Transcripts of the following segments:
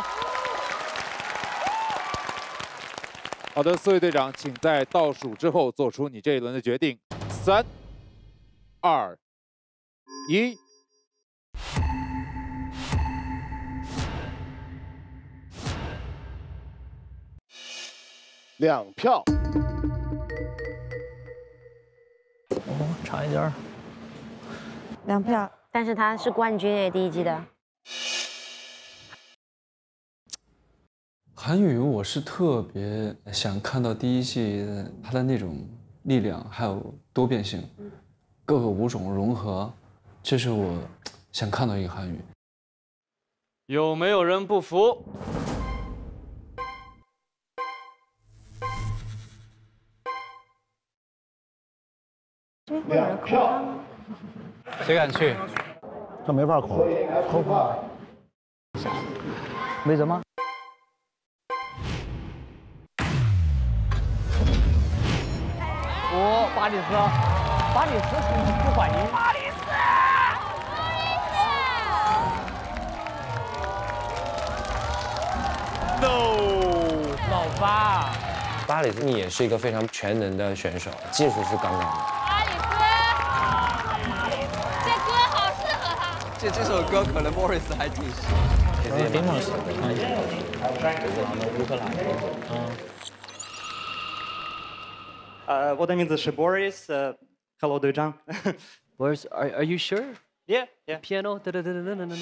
好。好的，四位队长，请在倒数之后做出你这一轮的决定。三、二、一。两票。哦，差一点儿。两票，但是他是冠军哎，第一季的。韩语，我是特别想看到第一季它的那种力量，还有多变性，各个舞种融合，这是我想看到一个韩语。有没有人不服？两票。谁敢去？这没法扣，扣不没人吗？哦，巴里斯，巴里斯不反应。巴里斯，巴里斯，no，老八，巴里斯，你也是一个非常全能的选手，技术是杠杠的。巴里斯，这歌好适合他。这这首歌可能莫瑞斯还挺喜欢。其实也非常喜欢，就是咱们乌克兰的，嗯。呃，我的名字是 Boris。呃，Hello，队长。Boris，Are Are you sure? Yeah, yeah. Piano，哒哒哒哒哒哒哒。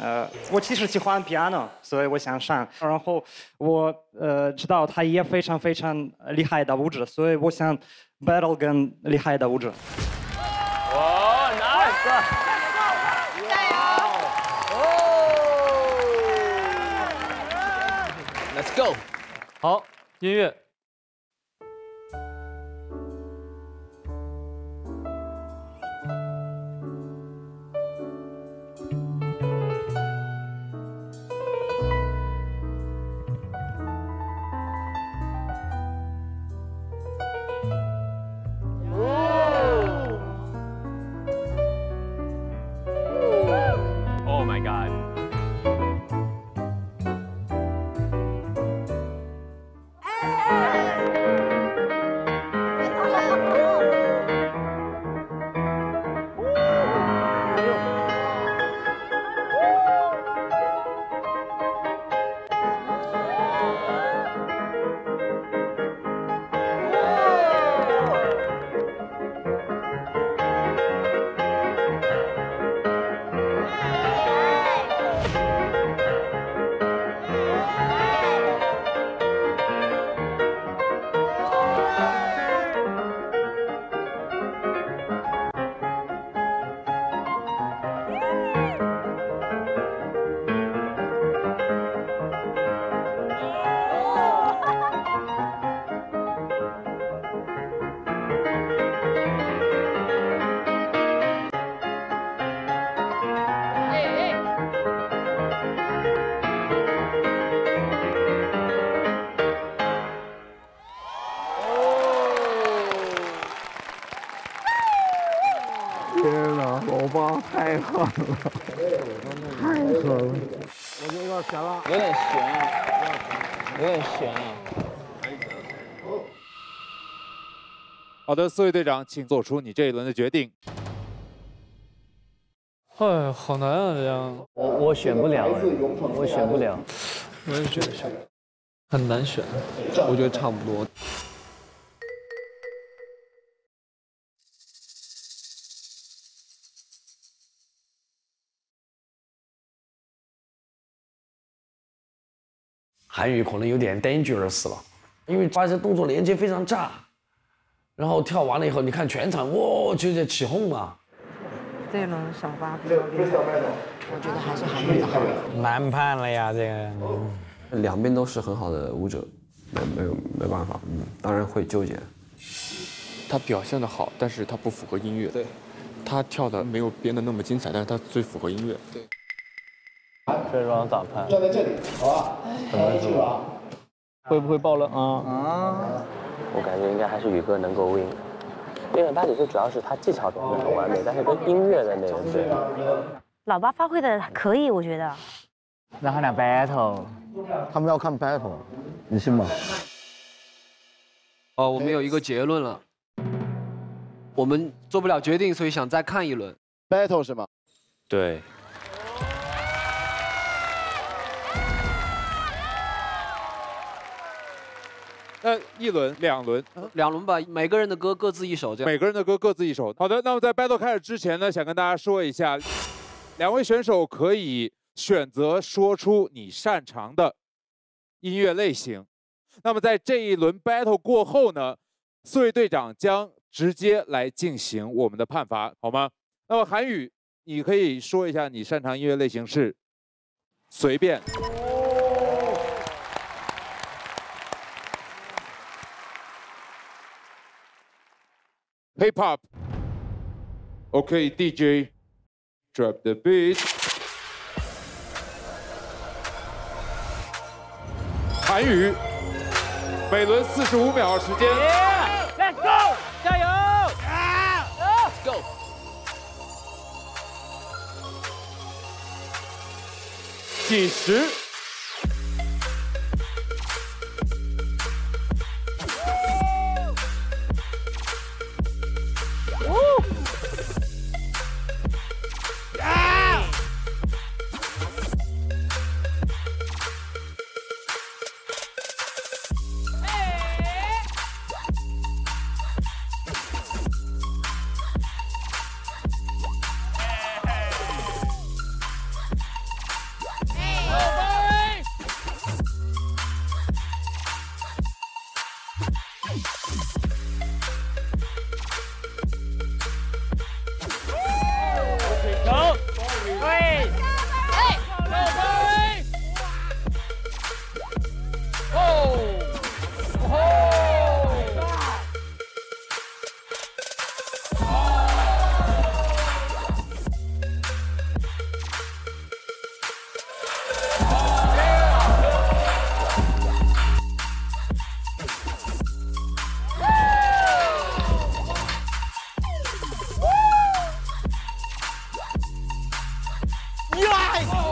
呃，我其实喜欢 piano，所以我想上。然后我呃知道他也非常非常厉害的舞者，所以我想 battle 跟厉害的舞者。哦，nice！哦，Let's go！好，音乐。God！太狠了，太狠了！我觉得有点悬了，有点悬啊，有点悬啊。好的，四位队长，请做出你这一轮的决定。哎，好难啊，这样。我我选不了，我选不了。我也觉得选很难选，我觉得差不多。韩语可能有点 dangerous 了，因为发现动作连接非常炸，然后跳完了以后，你看全场哇就在起哄嘛。这一轮小八比较厉害，我觉得还是韩语的好。难判了呀，这个。两边都是很好的舞者，没没有没办法，嗯，当然会纠结。他表现的好，但是他不符合音乐。对，他跳的没有编的那么精彩，但是他最符合音乐。对。这轮咋判？站在这里，好吧？怎么说？会不会爆冷啊？啊！我感觉应该还是宇哥能够 win，因为巴里斯主要是他技巧表现很完美，但是跟音乐的那个对。老八发挥的可以，我觉得。让他俩 battle。他们要看 battle，你信吗？哦，我们有一个结论了，我们做不了决定，所以想再看一轮。battle 是吗？对。那一轮、两轮，两轮吧，每个人的歌各自一首，这样。每个人的歌各自一首。好的，那么在 battle 开始之前呢，想跟大家说一下，两位选手可以选择说出你擅长的音乐类型。那么在这一轮 battle 过后呢，四位队长将直接来进行我们的判罚，好吗？那么韩宇，你可以说一下你擅长音乐类型是随便。Hip hop. Okay, DJ, drop the beat. 韩语，每轮四十五秒时间。Let's go，加油 go。计时。You eyes!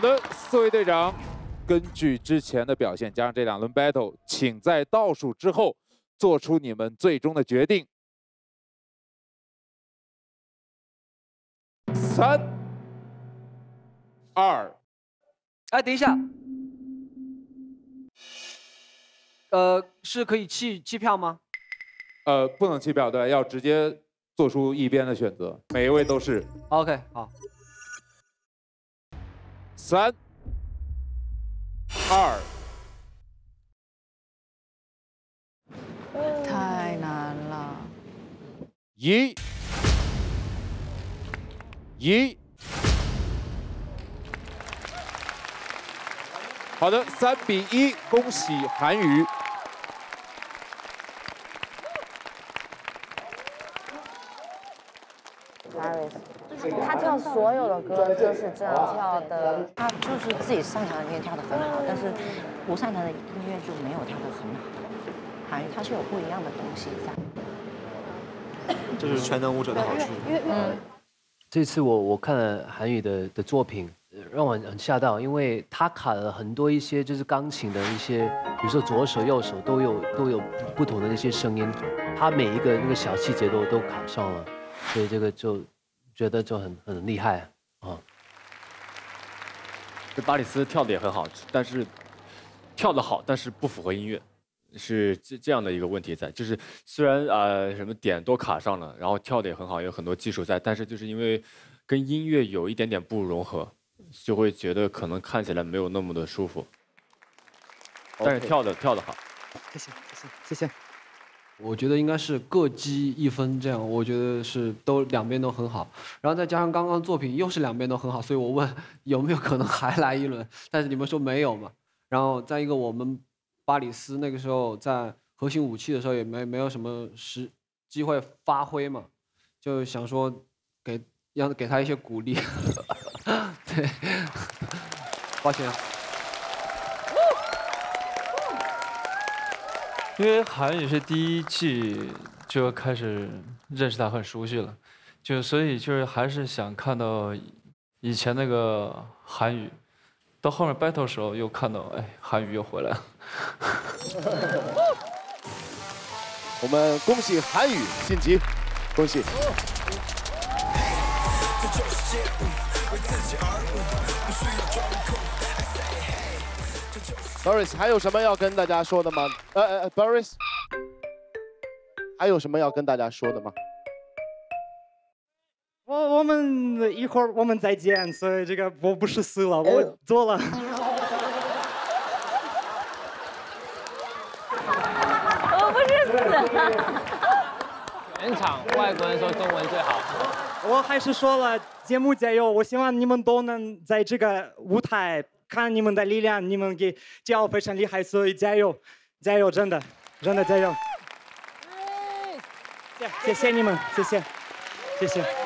好的，四位队长，根据之前的表现，加上这两轮 battle，请在倒数之后做出你们最终的决定。三、二，哎，等一下，呃，是可以弃弃票吗？呃，不能弃票，对，要直接做出一边的选择，每一位都是。OK，好。三，二，太难了。一，一。好的，三比一，恭喜韩宇。他跳所有的歌就是这样跳的。他就是自己擅长的音乐跳得很好，但是不擅长的音乐就没有跳得很好。韩语它是有不一样的东西在。这就是全能舞者的好处。嗯，这次我我看了韩语的的作品，呃让我很很吓到，因为他卡了很多一些就是钢琴的一些，比如说左手右手都有都有不同的那些声音，他每一个那个小细节都都卡上了，所以这个就觉得就很很厉害啊。这巴里斯跳的也很好，但是跳的好，但是不符合音乐，是这这样的一个问题在。就是虽然呃什么点都卡上了，然后跳的也很好，有很多技术在，但是就是因为跟音乐有一点点不融合，就会觉得可能看起来没有那么的舒服。但是跳的跳的好。谢谢谢谢谢谢。我觉得应该是各积一分，这样我觉得是都两边都很好，然后再加上刚刚作品又是两边都很好，所以我问有没有可能还来一轮，但是你们说没有嘛。然后再一个，我们巴里斯那个时候在核心武器的时候也没没有什么时机会发挥嘛，就想说给让给他一些鼓励，对，抱歉因为韩语是第一季就开始认识他，很熟悉了，就所以就是还是想看到以前那个韩语，到后面 battle 的时候又看到，哎，韩语又回来了。我们恭喜韩宇晋级，恭喜！Boris 还有什么要跟大家说的吗？呃呃，Boris 还有什么要跟大家说的吗？我我们一会儿我们再见，所以这个我不是死了，我走了。我不是死了。全场外国人说中文最好。我还是说了，节目加油！我希望你们都能在这个舞台看你们的力量，你们给骄傲非常厉害，所以加油，加油！真的，真的加油！谢谢你们，谢谢，谢谢。